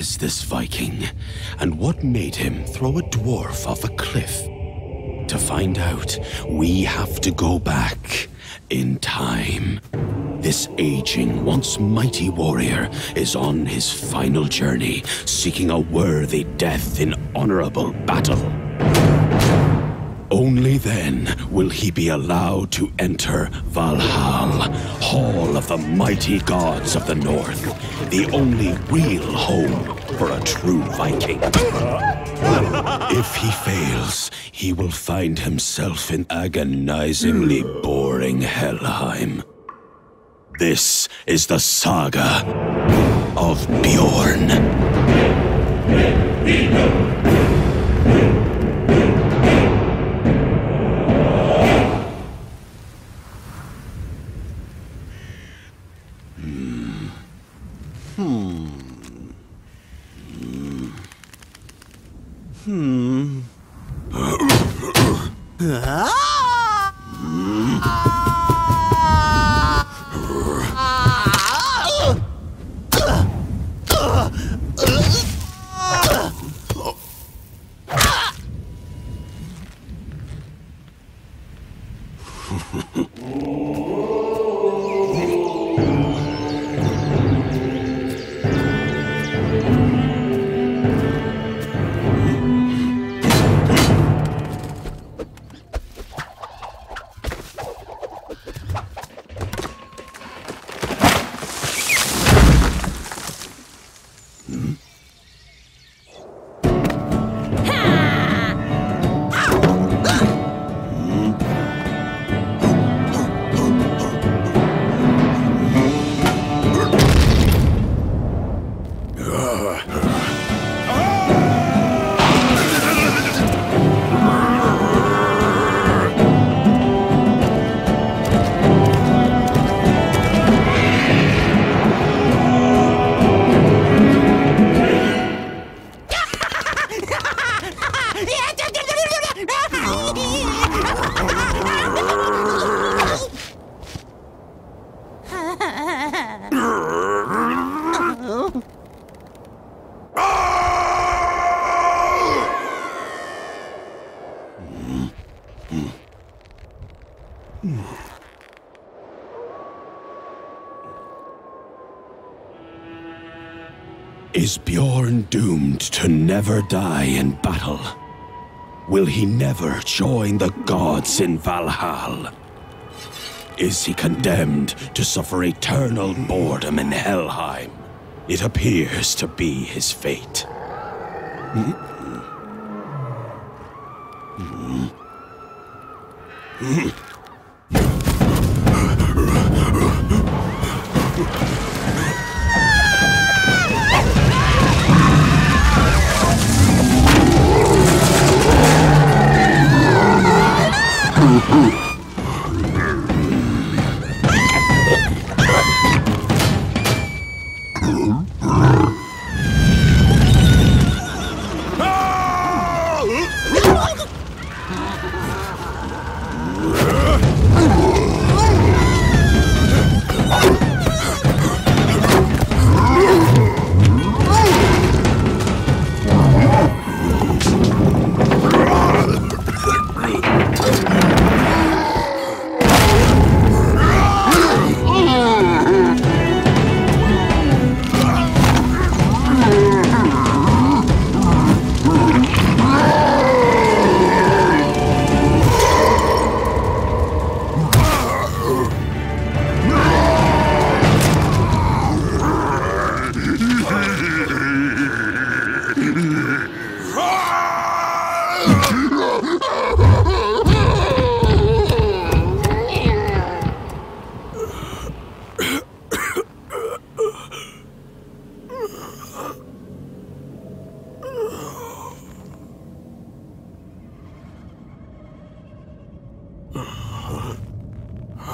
is this Viking? And what made him throw a dwarf off a cliff? To find out, we have to go back in time. This aging, once mighty warrior is on his final journey, seeking a worthy death in honorable battle. Only then will he be allowed to enter Valhalla, Hall of the Mighty Gods of the North, the only real home for a true Viking. If he fails, he will find himself in agonizingly boring Helheim. This is the saga of Bjorn. Oh. Ага. Is Bjorn doomed to never die in battle? Will he never join the gods in Valhalla? Is he condemned to suffer eternal boredom in Helheim? It appears to be his fate. Hmm? Hmm? Hmm? Ooh, ooh.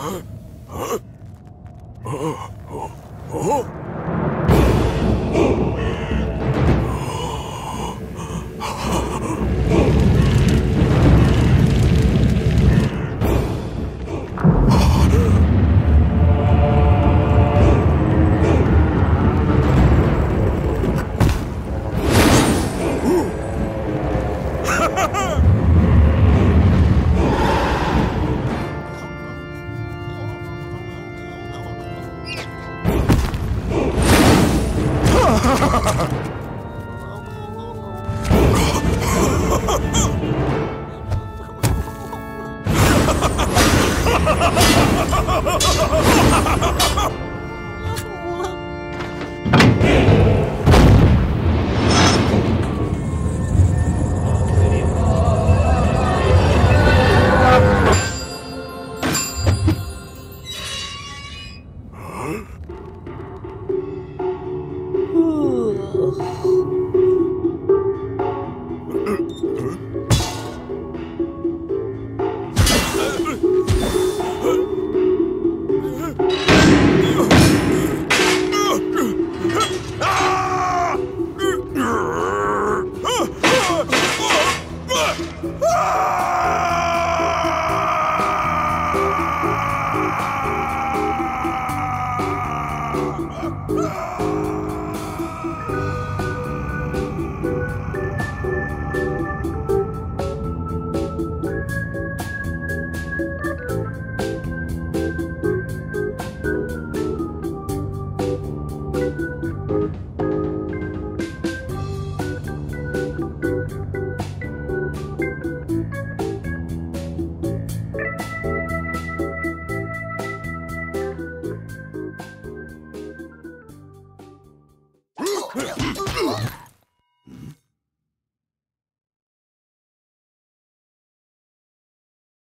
어? 어? 어? Ah, ah, ah. Huh?